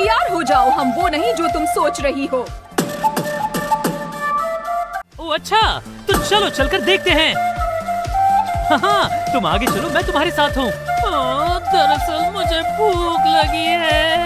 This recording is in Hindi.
तैयार हो जाओ, हम वो नहीं जो तुम सोच रही हो। ओ अच्छा तो चलो चलकर देखते हैं। हाँ तुम आगे चलो, मैं तुम्हारे साथ हूँ। दरअसल मुझे भूख लगी है।